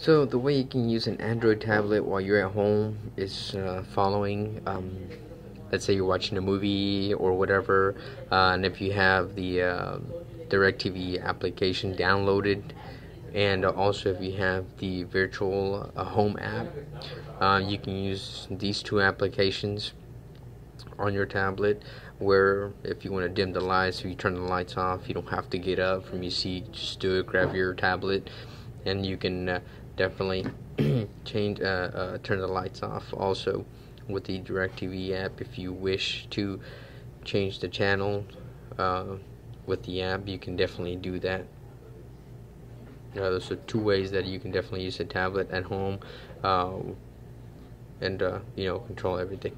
So the way you can use an Android tablet while you're at home is uh, following. Um, let's say you're watching a movie or whatever, uh, and if you have the uh, DirecTV application downloaded, and also if you have the virtual uh, home app, uh, you can use these two applications on your tablet where if you want to dim the lights if you turn the lights off you don't have to get up from your seat just do it grab your tablet and you can uh, definitely change uh, uh, turn the lights off also with the DirecTV app if you wish to change the channel uh, with the app. You can definitely do that. Uh, those are two ways that you can definitely use a tablet at home uh, and uh, you know control everything